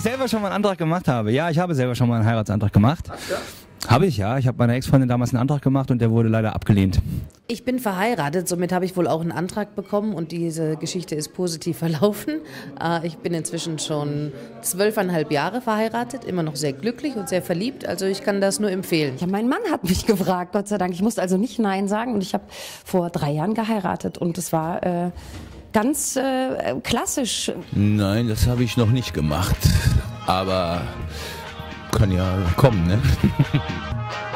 selber schon mal einen Antrag gemacht habe. Ja, ich habe selber schon mal einen Heiratsantrag gemacht. Habe ich, ja. Ich habe meiner Ex-Freundin damals einen Antrag gemacht und der wurde leider abgelehnt. Ich bin verheiratet, somit habe ich wohl auch einen Antrag bekommen und diese Geschichte ist positiv verlaufen. Äh, ich bin inzwischen schon zwölfeinhalb Jahre verheiratet, immer noch sehr glücklich und sehr verliebt. Also ich kann das nur empfehlen. Ja, mein Mann hat mich gefragt, Gott sei Dank. Ich musste also nicht Nein sagen und ich habe vor drei Jahren geheiratet und es war äh, ganz äh, klassisch. Nein, das habe ich noch nicht gemacht. Aber kann ja kommen, ne?